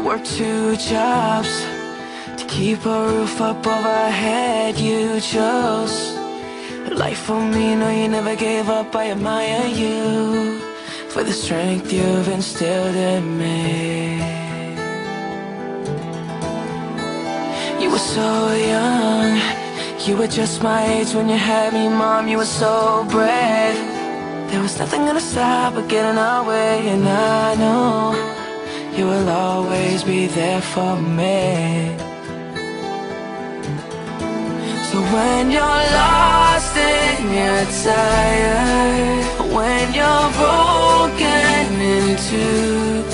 work two jobs to keep a roof up over our head. You chose life for me. No, you never gave up. I admire you for the strength you've instilled in me. You were so young. You were just my age when you had me, mom. You were so brave. There was nothing gonna stop or get in our way, and I know you will always be there for me. So when you're lost and you're tired, when you're broken in two,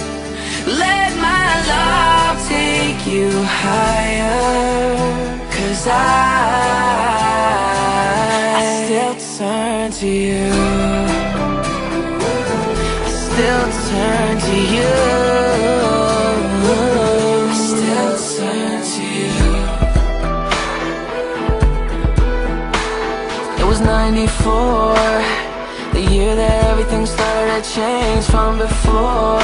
let my love take you higher. Cause I, I still turn to you. Still turn to you. 94 The year that everything started to change from before.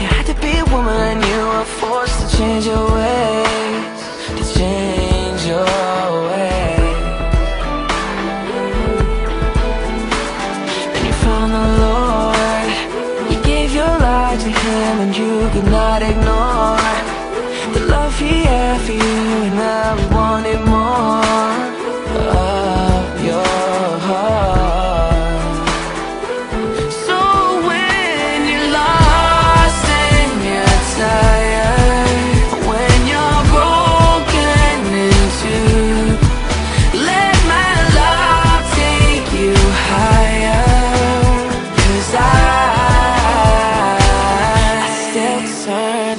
You had to be a woman, you were forced to change your ways To change your ways. Then you found the Lord. You gave your life to Him and you could not ignore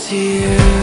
to you